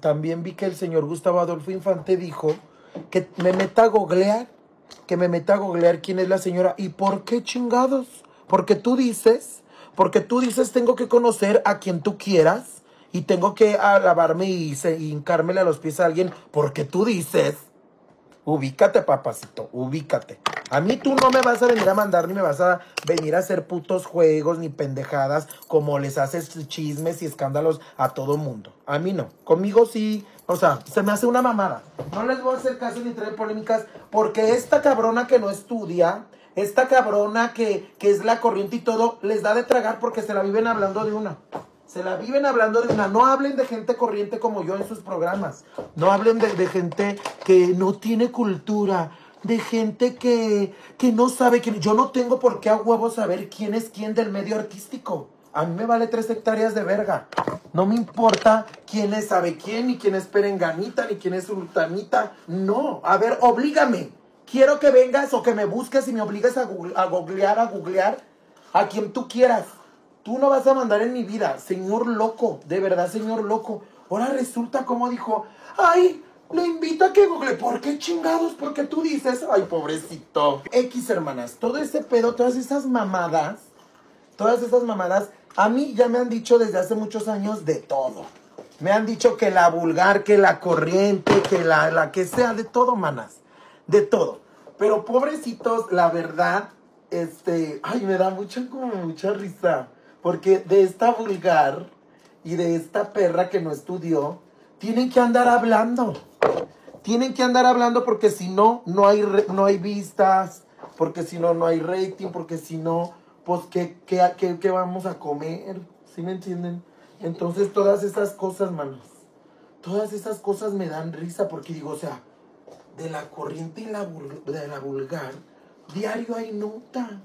también vi que el señor Gustavo Adolfo Infante dijo que me meta a googlear, que me meta a googlear quién es la señora. ¿Y por qué chingados? Porque tú dices, porque tú dices tengo que conocer a quien tú quieras y tengo que alabarme y, se- a los pies a alguien porque tú dices. Ubícate, papacito, ubícate. A mí tú no me vas a venir a mandar ni me vas a venir a hacer putos juegos ni pendejadas como les haces chismes y escándalos a todo mundo. A mí no. Conmigo sí, o sea, se me hace una mamada. No les voy a hacer caso ni traer polémicas porque esta cabrona que no estudia, esta cabrona que, que es la corriente y todo, les da de tragar porque se la viven hablando de una. Se la viven hablando de una. No hablen de gente corriente como yo en sus programas. No hablen de, gente que no tiene cultura. De gente que, que no sabe quién. Yo no tengo por qué a huevo saber quién es quién del medio artístico. A mí me vale tres hectáreas de verga. No me importa quién es sabe quién, ni quién es perenganita, ni quién es sultanita. No. A ver, oblígame. Quiero que vengas o que me busques y me obligues a, a googlear, a googlear a quien tú quieras. Tú no vas a mandar en mi vida, señor loco, de verdad, señor loco. Ahora resulta como dijo, ay, le invito a que google. ¿Por qué chingados? Porque tú dices, ay, pobrecito. X, hermanas, todo ese pedo, todas esas mamadas, todas esas mamadas, a mí ya me han dicho desde hace muchos años de todo. Me han dicho que la vulgar, que la corriente, que la, la que sea, de todo, manas. De todo. Pero pobrecitos, la verdad, este, ay, me da mucha, como mucha risa. Porque de esta vulgar y de esta perra que no estudió, tienen que andar hablando. Tienen que andar hablando porque si no, no hay, no hay vistas, porque si no, no hay rating, porque si no, pues, ¿qué, qué, qué, qué vamos a comer? ¿Sí me entienden? Entonces, todas esas cosas, manos, todas esas cosas me dan risa porque digo, o sea, de la corriente y la, de la vulgar, diario hay nota.